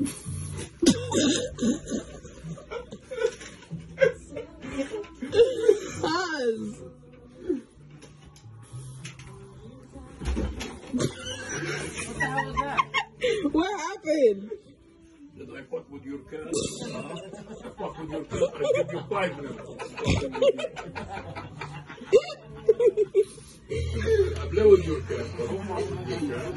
What happened? Did I fuck with your cat? Huh? Fuck with your cat. I give you five minutes. I play with your cat, but don't fuck with your cat.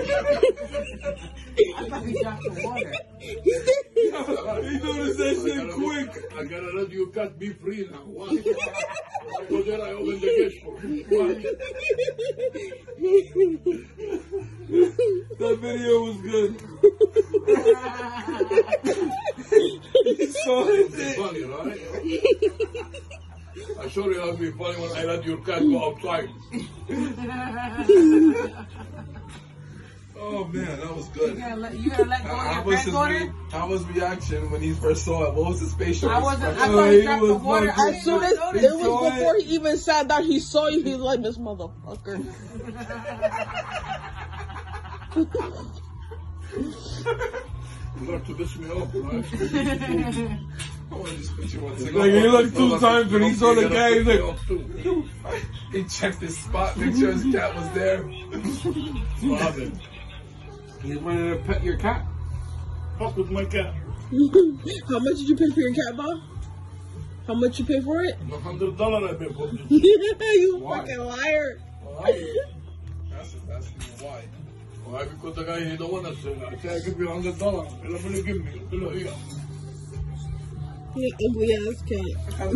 I thought he dropped the water. He noticed that shit quick. I gotta let you cat be free now. What? I go I open the gate for. What? That video was good. he saw it. Funny, right? I show you to be funny when I let your cat go outside. Oh man, that was You good. gotta let, you gotta let go How of was your his granddaughter. re- how was reaction when he first saw it? What was his facial I wasn't- I thought he he dropped the was water. fucking- As soon as it was saw it. before he even sat down, he saw you. He was like, "This motherfucker." You like to piss me off, right? I wanna just put you on second. Like, he looked two times when he saw the guy, he's like, He checked his spot, make sure his cat was there. What? You wanted to pet your cat? Fuck with my cat. How much did you pay for your cat, Bob? How much you pay for it? A hundred dollar I pay for this. you Why? fucking liar. That's that's why. Why? Because the guy he don't want to sell. I say I give you a hundred dollars. He'll give me. He'll here. You ugly ass cat.